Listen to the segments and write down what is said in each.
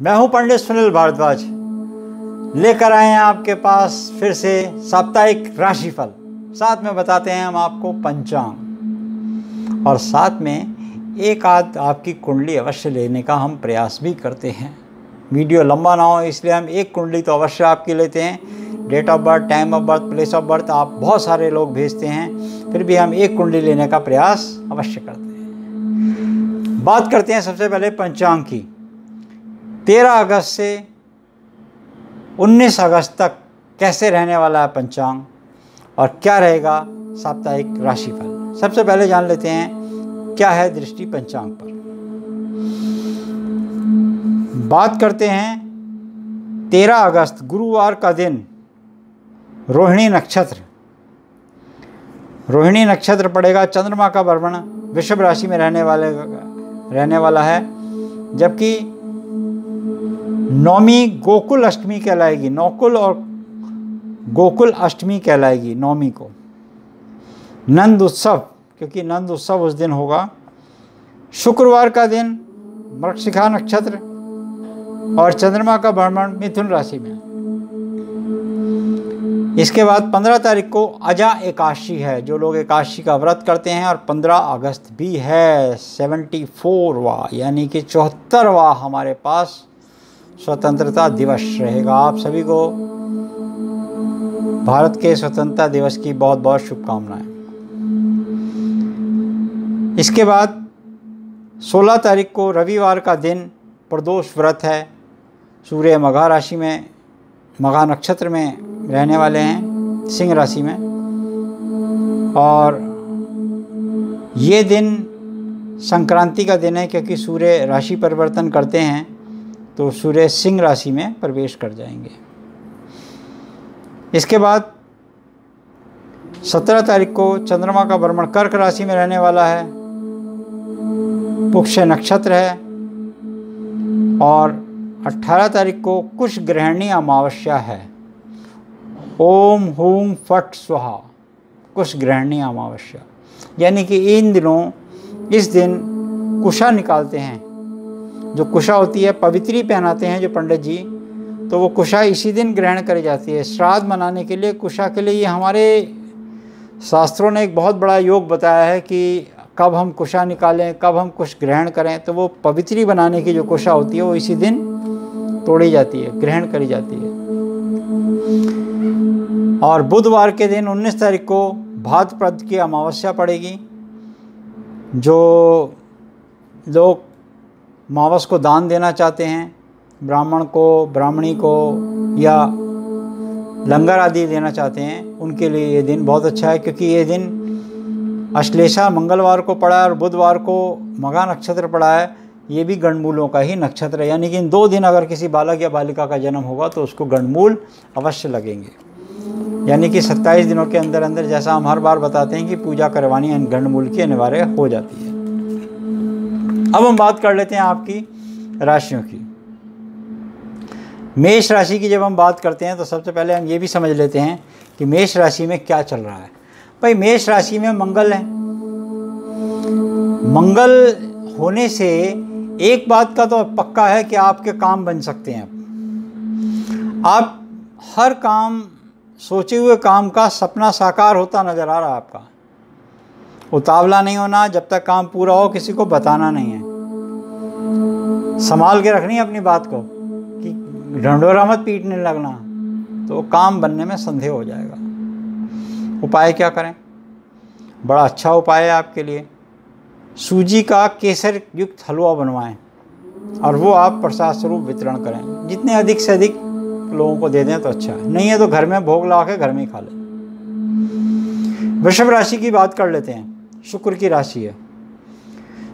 मैं हूँ पंडित सुनील भारद्वाज। लेकर आए हैं आपके पास फिर से साप्ताहिक राशिफल। साथ में बताते हैं हम आपको पंचांग। और साथ में एक आध आपकी कुंडली अवश्य लेने का हम प्रयास भी करते हैं। वीडियो लंबा ना हो, इसलिए हम एक कुंडली तो अवश्य आपकी लेते हैं। Date of birth time of birth place of birth आप बहुत सारे लोग भेजते हैं। फिर भी हम एक कुंडली लेने का प्रयास अवश्य करते हैं। बात करते हैं सबसे पहले पंचांग की। तेरह अगस्त से उन्नीस अगस्त तक कैसे रहने वाला है पंचांग और क्या रहेगा साप्ताहिक राशिफल? सबसे पहले जान लेते हैं, क्या है दृष्टि पंचांग पर? बात करते हैं, तेरह अगस्त, गुरुवार का दिन, रोहिणी नक्षत्र। रोहिणी नक्षत्र पड़ेगा चंद्रमा का भ्रमण वृषभ राशि में रहने वाले, रहने वाला है, जबकि नौमी गोकुल अष्टमी कहलाएगी, नौकुल और गोकुल अष्टमी कहलाएगी नौमी को। नंद उत्सव, क्योंकि नंद उत्सव उस दिन होगा। शुक्रवार का दिन मृक्षिखा नक्षत्र और चंद्रमा का भ्रमण मिथुन राशि में। इसके बाद 15 तारीख को अजा एकादशी है, जो लोग एकादशी का व्रत करते हैं और 15 अगस्त भी है 74वां यानी कि चौहत्तरवा हमारे पास। स्वतंत्रता दिवस रहेगा। आप सभी को भारत के स्वतंत्रता दिवस की बहुत बहुत शुभकामनाएँ। इसके बाद 16 तारीख को रविवार का दिन प्रदोष व्रत है। सूर्य मघा राशि में, मघा नक्षत्र में रहने वाले हैं, सिंह राशि में। और ये दिन संक्रांति का दिन है क्योंकि सूर्य राशि परिवर्तन करते हैं। तो सूर्य सिंह राशि में प्रवेश कर जाएँगे। इसके बाद सत्रह तारीख को चंद्रमा का भ्रमण कर्क राशि में रहने वाला है। पुक्ष नक्षत्र है और 18 तारीख को कुछ ग्रहणी अमावस्या है। ओम हुम फट स्वाहा कुछ ग्रहणी अमावस्या। यानी कि इन दिनों इस दिन कुशा निकालते हैं। जो कुशा होती है, पवित्री पहनाते हैं जो पंडित जी तो वो कुशा इसी दिन ग्रहण करी जाती है। श्राद्ध मनाने के लिए कुशा के लिए ये हमारे शास्त्रों ने एक बहुत बड़ा योग बताया है कि कब हम कुशा निकालें, कब हम कुछ ग्रहण करें तो वो पवित्री बनाने की जो कुशा होती है, वो इसी दिन तोड़ी जाती है, ग्रहण करी जाती है। और बुधवार के दिन 19 तारीख को भाद्रपद की अमावस्या पड़ेगी, जो लोग मावस को दान देना चाहते हैं, ब्राह्मण को, ब्राह्मणी को, या लंगर आदि देना चाहते हैं, उनके लिए ये दिन बहुत अच्छा है, क्योंकि ये दिन अश्लेषा मंगलवार को पड़ा है और बुधवार को मगा नक्षत्र पड़ा है। ये भी गणमूलों का ही नक्षत्र है, यानी कि इन दो दिन अगर किसी बालक या बालिका का जन्म होगा तो उसको गणमूल अवश्य लगेंगे। यानी कि 27 दिनों के अंदर अंदर जैसा हम हर बार बताते हैं कि पूजा करवानी गणमूल की अनिवार्य हो जाती है। अब हम बात कर लेते हैं आपकी राशियों की। मेष राशि की जब हम बात करते हैं तो सबसे पहले हम ये भी समझ लेते हैं कि मेष राशि में क्या चल रहा है। भाई, मेष राशि में मंगल है। मंगल होने से एक बात का तो पक्का है कि आपके काम बन सकते हैं। आप हर काम, सोचे हुए काम का सपना साकार होता नज़र आ रहा है आपका। उतावला नहीं होना, जब तक काम पूरा हो, किसी को बताना नहीं है। संभाल के रखनी है अपनी बात को, कि ढंडोरा मत पीटने लगना तो काम बनने में संदेह हो जाएगा। उपाय क्या करें? बड़ा अच्छा उपाय है आपके लिए। सूजी का केसर युक्त हलवा बनवाएँ, और वो आप प्रसाद स्वरूप वितरण करें। जितने अधिक से अधिक लोगों को दे दें तो अच्छा है। नहीं है तो घर में भोग लगा के घर में ही खा लें। वृषभ राशि की बात कर लेते हैं। शुक्र की राशि है।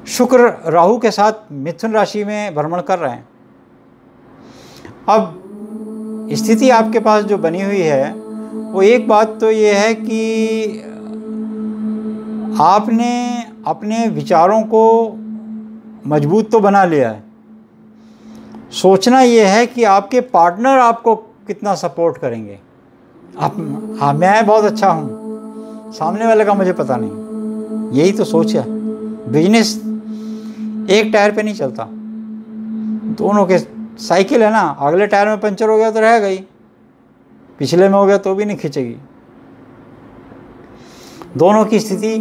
शुक्र राहु के साथ मिथुन राशि में भ्रमण कर रहे हैं। अब स्थिति आपके पास जो बनी हुई है, वो एक बात तो ये है कि आपने अपने विचारों को मज़बूत तो बना लिया है। सोचना ये है कि आपके पार्टनर आपको कितना सपोर्ट करेंगे। आप हाँ मैं बहुत अच्छा हूँ। सामने वाले का मुझे पता नहीं। यही तो सोच है। बिज़नेस एक टायर पे नहीं चलता। दोनों के साइकिल है ना, अगले टायर में पंचर हो गया तो रह गई। पिछले में हो गया तो भी नहीं खींचेगी। दोनों की स्थिति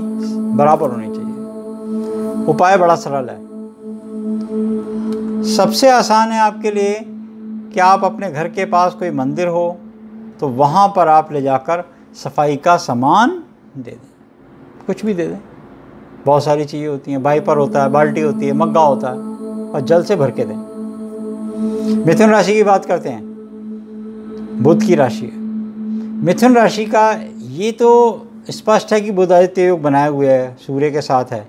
बराबर होनी चाहिए। उपाय बड़ा सरल है। सबसे आसान है आपके लिए कि आप अपने घर के पास कोई मंदिर हो तो वहाँ पर आप ले जाकर सफ़ाई का सामान दे दें। कुछ भी दे दें। बहुत सारी चीज़ें होती हैं बाइपर होता है, बाल्टी होती है, मग्गा होता है, और जल से भर के दें। मिथुन राशि की बात करते हैं। बुध की राशि है। मिथुन राशि का ये तो स्पष्ट है कि बुध आदित्य योग बनाए हुए है, सूर्य के साथ है।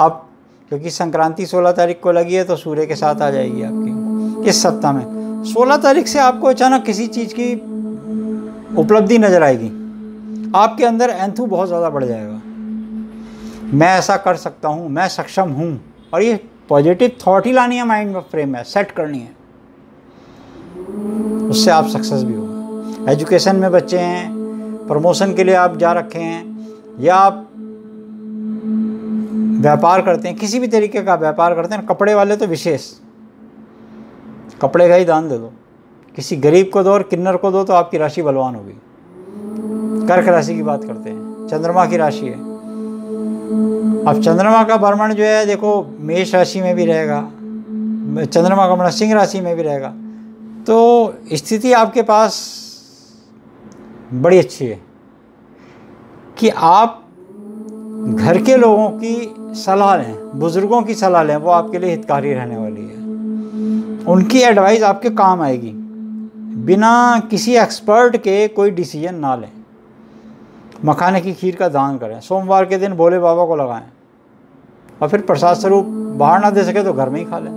अब, क्योंकि संक्रांति 16 तारीख को लगी है तो सूर्य के साथ आ जाएगी आपकी, इस सप्ताह में। 16 तारीख से आपको अचानक किसी चीज़ की उपलब्धि नज़र आएगी। आपके अंदर एंथू बहुत ज़्यादा बढ़ जाएगा। मैं ऐसा कर सकता हूँ, मैं सक्षम हूँ। और ये पॉजिटिव थॉट ही लानी है माइंड में फ्रेम में सेट करनी है। उससे आप सक्सेस भी होंगे। एजुकेशन में बच्चे हैं प्रमोशन के लिए आप जा रखे हैं, या आप व्यापार करते हैं, किसी भी तरीके का व्यापार करते हैं, कपड़े वाले तो विशेष। कपड़े का ही दान दे दो। किसी गरीब को दो और किन्नर को दो तो आपकी राशि बलवान होगी। कर्क राशि की बात करते हैं, चंद्रमा की राशि है। अब चंद्रमा का भ्रमण जो है, देखो, मेष राशि में भी रहेगा, चंद्रमा का भ्रमण सिंह राशि में भी रहेगा। तो स्थिति आपके पास बड़ी अच्छी है कि आप घर के लोगों की सलाह लें, बुज़ुर्गों की सलाह लें, वो आपके लिए हितकारी रहने वाली है। उनकी एडवाइस आपके काम आएगी। बिना किसी एक्सपर्ट के कोई डिसीज़न ना लें। मखाने की खीर का दान करें। सोमवार के दिन भोले बाबा को लगाएँ और फिर प्रसाद स्वरूप बाहर ना दे सके तो घर में ही खा लें।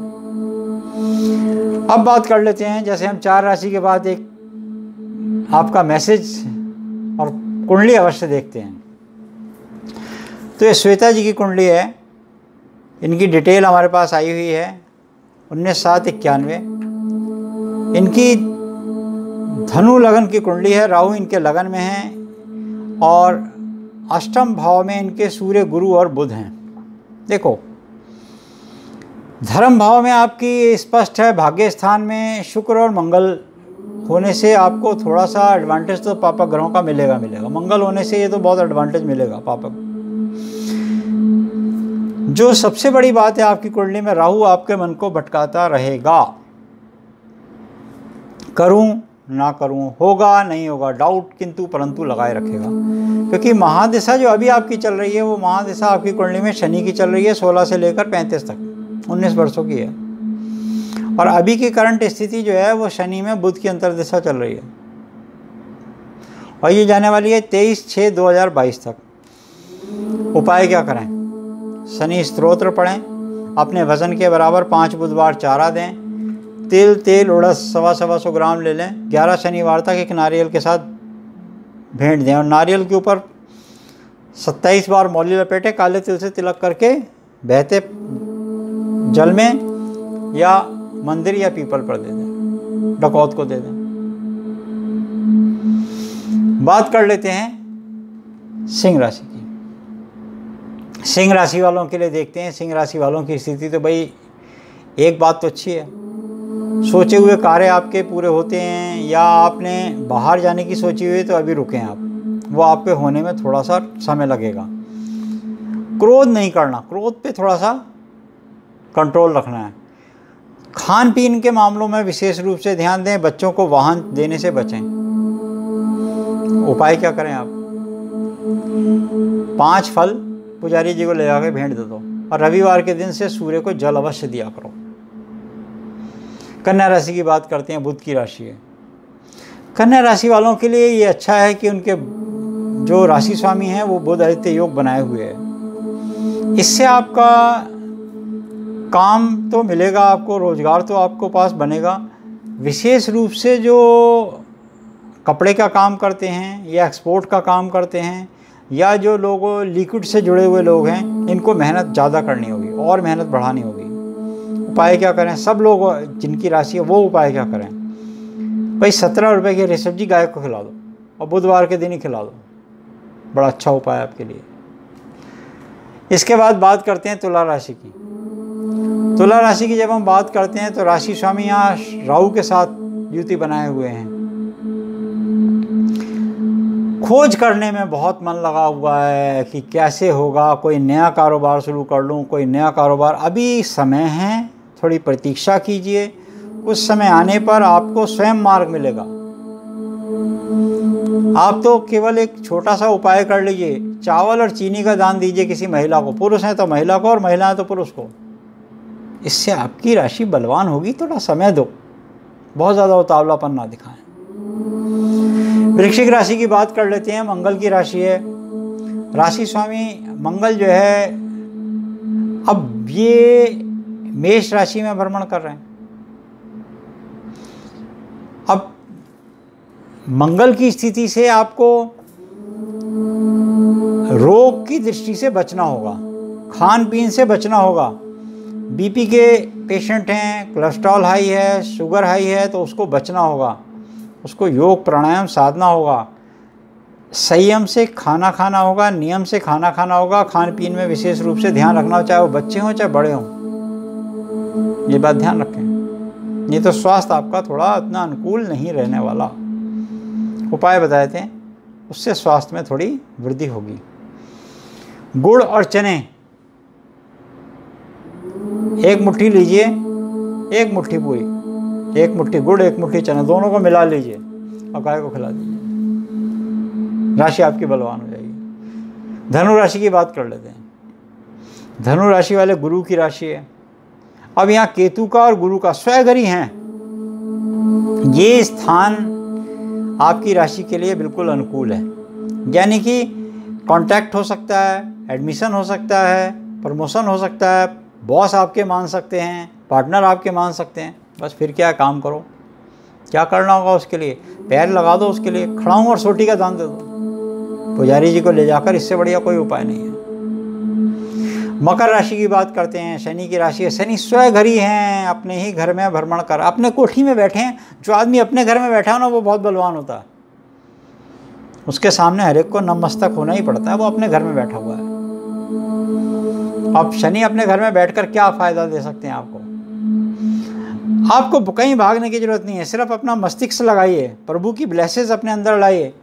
अब बात कर लेते हैं, जैसे हम चार राशि के बाद एक आपका मैसेज और कुंडली अवश्य देखते हैं। तो ये श्वेता जी की कुंडली है, इनकी डिटेल हमारे पास आई हुई है, उन्नीस सात इक्यानवे। इनकी धनु लगन की कुंडली है, राहु इनके लगन में है और अष्टम भाव में इनके सूर्य गुरु और बुध हैं। देखो, धर्म भाव में आपकी स्पष्ट है, भाग्य स्थान में शुक्र और मंगल होने से आपको थोड़ा सा एडवांटेज तो पापा ग्रहों का मिलेगा मिलेगा। मंगल होने से ये तो बहुत एडवांटेज मिलेगा पापा को जो सबसे बड़ी बात है आपकी कुंडली में, राहु आपके मन को भटकाता रहेगा। करूँ ना करूँ, होगा, नहीं होगा डाउट किंतु परंतु लगाए रखेगा। क्योंकि महादिशा जो अभी आपकी चल रही है, वो महादिशा आपकी कुंडली में शनि की चल रही है, सोलह से लेकर पैंतीस तक, उन्नीस वर्षों की है। और अभी की करंट स्थिति जो है, वो शनि में बुध की अंतर्दिशा चल रही है। और ये जाने वाली है तेईस छः दो हज़ार बाईस तक। उपाय क्या करें? शनि स्त्रोत्र पढ़ें, अपने वज़न के बराबर पाँच बुधवार चारा दें तिल, तेल उड़स सवा सवा सौ ग्राम ले लें। ग्यारह शनिवार तक एक नारियल के साथ भेंट दें और नारियल के ऊपर सत्ताईस बार मौली लपेटे, काले तिल से तिलक करके बहते जल में या मंदिर या पीपल पर दे दें, डकौत को दे दें। बात कर लेते हैं सिंह राशि की। सिंह राशि वालों के लिए देखते हैं। सिंह राशि वालों की स्थिति तो भाई, एक बात तो अच्छी है। सोचे हुए कार्य आपके पूरे होते हैं या आपने बाहर जाने की सोची हुई तो अभी रुकें आप। वो आपके होने में थोड़ा सा समय लगेगा। क्रोध नहीं करना। क्रोध पे थोड़ा सा कंट्रोल रखना है। खान पीन के मामलों में विशेष रूप से ध्यान दें, बच्चों को वाहन देने से बचें। उपाय क्या करें आप? पाँच फल, पुजारी जी को ले जाकर भेंट दे दो। और रविवार के दिन से सूर्य को जल अवश्य दिया करो। कन्या राशि की बात करते हैं, बुध की राशि है। कन्या राशि वालों के लिए ये अच्छा है कि उनके जो राशि स्वामी हैं, वो बुध आदित्य योग बनाए हुए हैं। इससे आपका काम तो मिलेगा आपको, रोज़गार तो आपको पास बनेगा। विशेष रूप से जो कपड़े का काम करते हैं या एक्सपोर्ट का काम करते हैं, या जो लोग लिक्विड से जुड़े हुए लोग हैं, इनको मेहनत ज़्यादा करनी होगी और मेहनत बढ़ानी होगी। उपाय क्या करें? सब लोग जिनकी राशि है, वो उपाय क्या करें? भाई, सत्रह रुपये की रेशम जी गाय को खिला दो और बुधवार के दिन ही खिला दो। बड़ा अच्छा उपाय आपके लिए। इसके बाद बात करते हैं तुला राशि की। तुला राशि की जब हम बात करते हैं तो राशि स्वामी यहाँ राहु के साथ युति बनाए हुए हैं। खोज करने में बहुत मन लगा हुआ है कि कैसे होगा? कोई नया कारोबार शुरू कर लूँ, कोई नया कारोबार। अभी समय है थोड़ी प्रतीक्षा कीजिए। कुछ समय आने पर आपको स्वयं मार्ग मिलेगा। आप तो केवल एक छोटा सा उपाय कर लीजिए। चावल और चीनी का दान दीजिए किसी महिला को। पुरुष है तो महिला को और महिला है तो पुरुष को। इससे आपकी राशि बलवान होगी। थोड़ा समय दो। बहुत ज़्यादा उतावलापन ना दिखाएँ। वृक्षिक राशि की बात कर लेते हैं। मंगल की राशि है। राशि स्वामी, मंगल जो है, अब ये मेष राशि में भ्रमण कर रहे हैं। अब मंगल की स्थिति से आपको रोग की दृष्टि से बचना होगा खान पीन से बचना होगा। बीपी के पेशेंट हैं कोलेस्ट्रॉल हाई है शुगर हाई है तो उसको बचना होगा, उसको योग प्राणायाम साधना होगा। संयम से खाना खाना होगा, नियम से खाना खाना होगा खान पीन में विशेष रूप से ध्यान रखना हो, चाहे वो बच्चे हों, चाहे बड़े हों। ये बात ध्यान रखें। नहीं तो स्वास्थ्य आपका थोड़ा इतना अनुकूल नहीं रहने वाला। उपाय बताए थे, उससे स्वास्थ्य में थोड़ी वृद्धि होगी। गुड़ और चने। एक मुट्ठी लीजिए, एक मुट्ठी पूरी। एक मुट्ठी गुड़, एक मुट्ठी चने, दोनों को मिला लीजिए और गाय को खिला दीजिए। राशि आपकी बलवान हो जाएगी। धनु राशि की बात कर लेते हैं। धनु राशि वाले गुरु की राशि है। अब यहाँ केतु का और गुरु का स्वयगरी हैं। ये स्थान आपकी राशि के लिए बिल्कुल अनुकूल है। यानी कि कांटेक्ट हो सकता है एडमिशन हो सकता है प्रमोशन हो सकता है बॉस आपके मान सकते हैं पार्टनर आपके मान सकते हैं। बस फिर क्या काम करो? क्या करना होगा उसके लिए? पैर लगा दो उसके लिए खड़ाऊँ और सोटी का दान दे दो। पुजारी जी को ले जाकर इससे बढ़िया कोई उपाय नहीं है। मकर राशि की बात करते हैं, शनि की राशि है। शनि स्वघरी हैं, अपने ही घर में भ्रमण कर, अपने कोठी में बैठे हैं। जो आदमी अपने घर में बैठा है ना वो बहुत बलवान होता है। उसके सामने हर एक को नमस्तक होना ही पड़ता है, वो अपने घर में बैठा हुआ है। अब शनि अपने घर में बैठकर क्या फ़ायदा दे सकते हैं आपको? आपको कहीं भागने की ज़रूरत नहीं है, सिर्फ़ अपना मस्तिष्क लगाइए, प्रभु की ब्लेसेस अपने अंदर लाइए।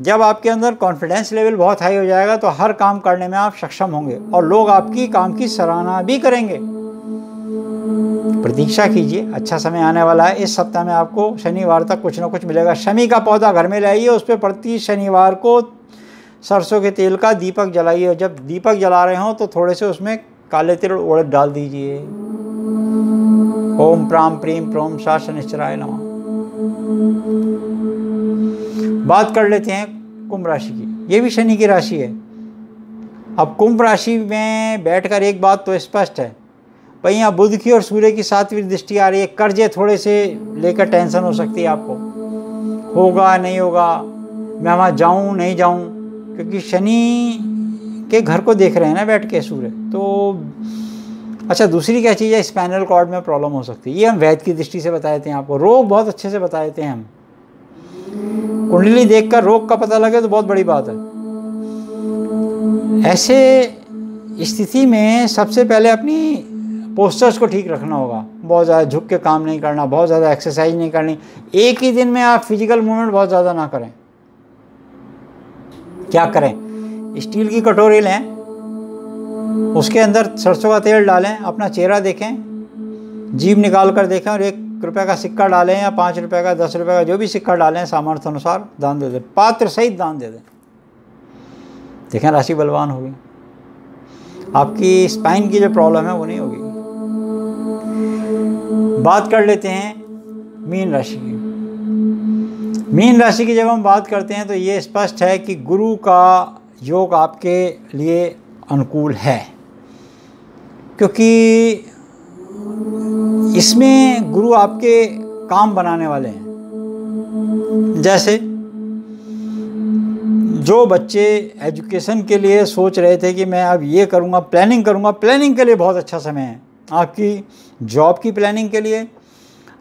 जब आपके अंदर कॉन्फिडेंस लेवल बहुत हाई हो जाएगा तो हर काम करने में आप सक्षम होंगे और लोग आपकी काम की सराहना भी करेंगे। प्रतीक्षा कीजिए अच्छा समय आने वाला है। इस सप्ताह में आपको शनिवार तक कुछ ना कुछ मिलेगा। शमी का पौधा घर में लाइए, उस पर प्रति शनिवार को सरसों के तेल का दीपक जलाइए। और जब दीपक जला रहे हो तो थोड़े से उसमें काले तिल उड़द डाल दीजिए। ओम प्राम प्रीम प्रोम सा शनिश्चराय नमः। बात कर लेते हैं कुंभ राशि की। ये भी शनि की राशि है। अब कुंभ राशि में बैठकर एक बात तो स्पष्ट है। भाई यहाँ बुध की और सूर्य की सातवीं दृष्टि आ रही है। कर्जे थोड़े से लेकर टेंशन हो सकती है आपको। होगा, नहीं होगा, मैं वहाँ जाऊँ, नहीं जाऊँ, क्योंकि शनि के घर को देख रहे हैं ना बैठ के सूर्य। तो अच्छा दूसरी क्या चीज़ है? स्पाइनल कॉर्ड में प्रॉब्लम हो सकती है। ये हम वैद की दृष्टि से बताए थे आपको। रोग बहुत अच्छे से बताए थे हम। कुंडली देखकर रोग का पता लगे तो बहुत बड़ी बात है। ऐसे स्थिति में सबसे पहले अपनी पोस्टर्स को ठीक रखना होगा। बहुत ज़्यादा झुक के काम नहीं करना, बहुत ज़्यादा एक्सरसाइज नहीं करनी। एक ही दिन में आप फ़िज़िकल मूवमेंट बहुत ज़्यादा ना करें। क्या करें? स्टील की कटोरी लें, उसके अंदर सरसों का तेल डालें, अपना चेहरा देखें, जीभ निकाल कर देखें और एक रुपये का सिक्का डालें या पाँच रुपये का, दस रुपये का, जो भी सिक्का डालें सामर्थ्य अनुसार दान दे दें। पात्र सहित दान दे दें। देखें, राशि बलवान होगी। आपकी स्पाइन की जो प्रॉब्लम है, वो नहीं होगी। बात कर लेते हैं मीन राशि की। मीन राशि की जब हम बात करते हैं तो ये स्पष्ट है कि गुरु का योग आपके लिए अनुकूल है। क्योंकि इसमें गुरु आपके काम बनाने वाले हैं। जैसे जो बच्चे एजुकेशन के लिए सोच रहे थे कि मैं अब ये करूँगा प्लानिंग करूँगा प्लानिंग के लिए बहुत अच्छा समय है। आपकी जॉब की प्लानिंग के लिए,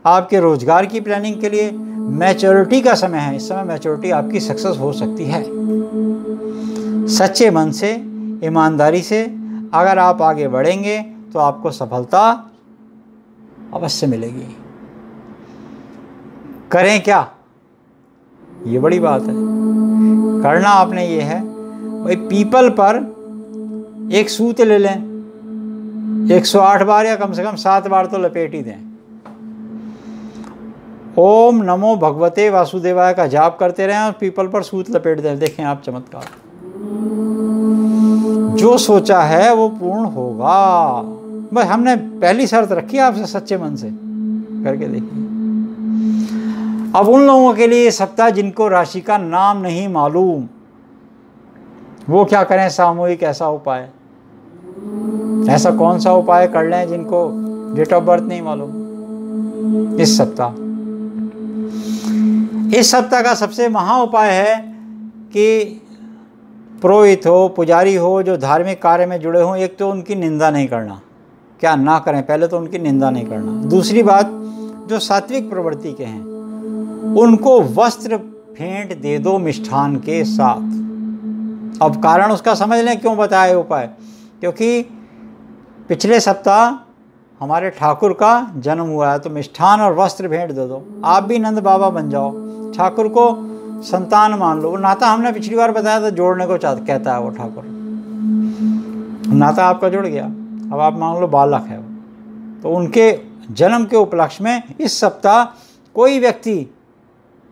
आपके रोज़गार की प्लानिंग के लिए मैच्योरिटी का समय है। इस समय मैच्योरिटी आपकी सक्सेस हो सकती है। सच्चे मन से, ईमानदारी से अगर आप आगे बढ़ेंगे तो आपको सफलता अवश्य मिलेगी। करें क्या? ये बड़ी बात है। करना आपने ये है। भाई, पीपल पर एक सूत ले लें। 108 बार या कम से कम सात बार तो लपेट ही दें। ओम नमो भगवते वासुदेवाय का जाप करते रहें और पीपल पर सूत लपेट दें। देखें आप चमत्कार। जो सोचा है वो पूर्ण होगा। बस हमने पहली शर्त रखी आपसे सच्चे मन से। करके देखिए। अब उन लोगों के लिए सप्ताह जिनको राशि का नाम नहीं मालूम, वो क्या करें? सामूहिक ऐसा उपाय। ऐसा कौन सा उपाय कर लें जिनको डेट ऑफ़ बर्थ नहीं मालूम? इस सप्ताह। इस सप्ताह का सबसे महा उपाय है कि पुरोहित हो, पुजारी हो, जो धार्मिक कार्य में जुड़े हों, एक तो उनकी निंदा नहीं करना। क्या ना करें पहले तो उनकी निंदा नहीं करना। दूसरी बात जो सात्विक प्रवृत्ति के हैं उनको वस्त्र फेंट दे दो मिष्ठान के साथ। अब कारण उसका समझ लें क्यों बताया उपाय? क्योंकि पिछले सप्ताह हमारे ठाकुर का जन्म हुआ है तो मिष्ठान और वस्त्र भेंट दे दो। आप भी नंद बाबा बन जाओ। ठाकुर को संतान मान लो। नाता हमने पिछली बार बताया था जोड़ने को चाहता कहता है वो ठाकुर। नाता आपका जुड़ गया। अब आप मान लो बालक है तो उनके जन्म के उपलक्ष्य में इस सप्ताह कोई व्यक्ति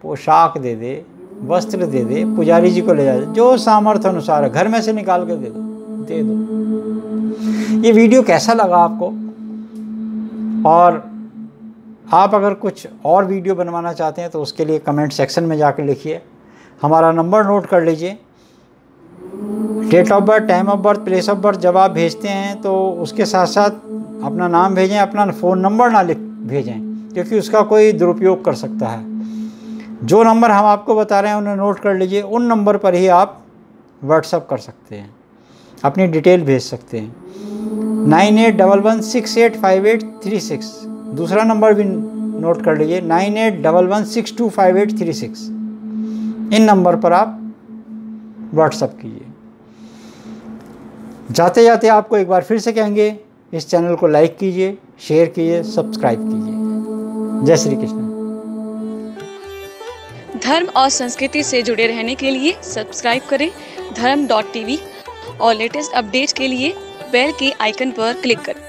पोशाक दे दे, वस्त्र दे दे, पुजारी जी को ले जाए, जो सामर्थ्य अनुसार है, घर में से निकाल के दे दो दे दो। ये वीडियो कैसा लगा आपको? और आप अगर कुछ और वीडियो बनवाना चाहते हैं तो उसके लिए कमेंट सेक्शन में जाकर लिखिए। हमारा नंबर नोट कर लीजिए। Date of birth time of birth place of birth जब आप भेजते हैं तो उसके साथ साथ अपना नाम भेजें, अपना फ़ोन नंबर ना लिख, भेजें, क्योंकि उसका कोई दुरुपयोग कर सकता है। जो नंबर हम आपको बता रहे हैं, उन्हें नोट कर लीजिए, उन नंबर पर ही आप व्हाट्सअप कर सकते हैं, अपनी डिटेल भेज सकते हैं। Nine eight double one six eight five eight three six, दूसरा नंबर भी नोट कर लीजिए, nine eight double one six two five eight three six, इन नंबर पर आप व्हाट्सअप कीजिए। जाते जाते आपको एक बार फिर से कहेंगे, इस चैनल को लाइक कीजिए, शेयर कीजिए, सब्सक्राइब कीजिए। जय श्री कृष्ण। धर्म और संस्कृति से जुड़े रहने के लिए सब्सक्राइब करें धर्म डॉट टीवी और लेटेस्ट अपडेट के लिए बेल के आइकन पर क्लिक करें।